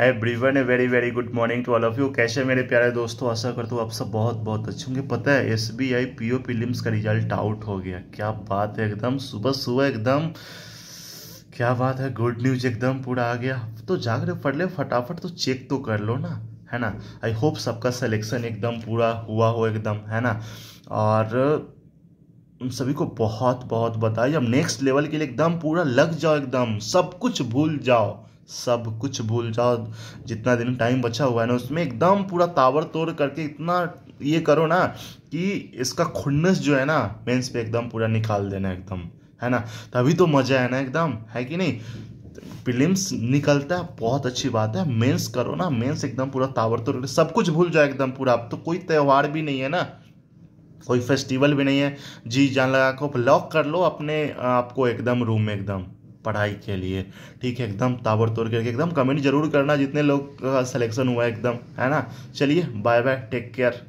Everyone a very very good morning to all of you कैसे मेरे प्यारे दोस्तों? आशा करता हूँ आप सब बहुत बहुत अच्छे होंगे। पता है S B I P O prelims का रिज़ल्ट आउट हो गया। क्या बात है एकदम। सुबह सुबह एकदम। क्या बात है। गुड न्यूज़ एकदम पूरा आ गया। तो जाग रहे पढ़ ले फटाफट तो चेक तो कर लो ना, है ना? आई होप सबका सिलेक्शन एकदम पूरा हुआ हो एकदम, है ना? और उन सभी को बहुत बहुत बताइए। अब नेक्स्ट लेवल के लिए एकदम पूरा लग जाओ एकदम। सब कुछ भूल जाओ। सब कुछ भूल जाओ। जितना दिन टाइम बचा हुआ है ना, उसमें एकदम पूरा तावर तोड़ करके इतना ये करो ना कि इसका खुन्नस जो है ना मेंस पे एकदम पूरा निकाल देना एकदम। है ना? तभी तो मज़ा है ना एकदम। है कि नहीं? फिल्म्स निकलता है, बहुत अच्छी बात है। मेंस करो ना मेंस एकदम पूरा तावर तोड़ सब कुछ भूल जाओ एकदम पूरा। अब तो कोई त्यौहार भी नहीं है ना। कोई फेस्टिवल भी नहीं है। जी, जान लगा को लॉक कर लो अपने आपको एकदम रूम में एकदम, पढ़ाई के लिए। ठीक है, एकदम ताबड़तोड़ करके, एकदम कमेंट ज़रूर करना जितने लोग का सिलेक्शन हुआ है एकदम, है ना? चलिए बाय बाय टेक केयर